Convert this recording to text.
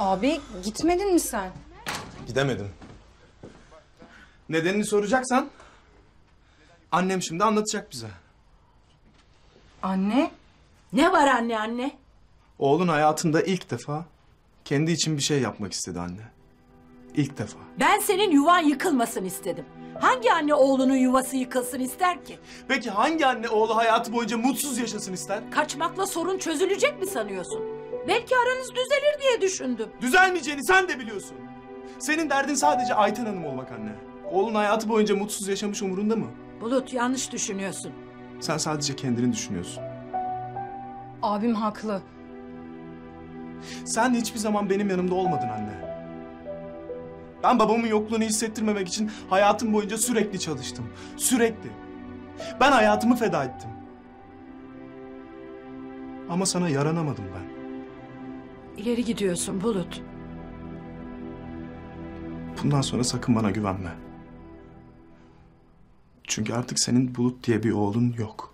Abi gitmedin mi sen? Gidemedim. Nedenini soracaksan annem şimdi anlatacak bize. Anne? Ne var anne anne? Oğlun hayatında ilk defa kendi için bir şey yapmak istedi anne. İlk defa. Ben senin yuvan yıkılmasın istedim. Hangi anne oğlunun yuvası yıkılsın ister ki? Peki hangi anne oğlu hayatı boyunca mutsuz yaşasın ister? Kaçmakla sorun çözülecek mi sanıyorsun? Belki aranız düzelir diye düşündüm. Düzelmeyeceğini sen de biliyorsun. Senin derdin sadece Ayten Hanım olmak anne. Oğlun hayatı boyunca mutsuz yaşamış umurunda mı? Bulut yanlış düşünüyorsun. Sen sadece kendini düşünüyorsun. Abim haklı. Sen hiçbir zaman benim yanımda olmadın anne. Ben babamın yokluğunu hissettirmemek için hayatım boyunca sürekli çalıştım. Sürekli. Ben hayatımı feda ettim. Ama sana yaranamadım ben. İleri gidiyorsun Bulut. Bundan sonra sakın bana güvenme. Çünkü artık senin Bulut diye bir oğlun yok.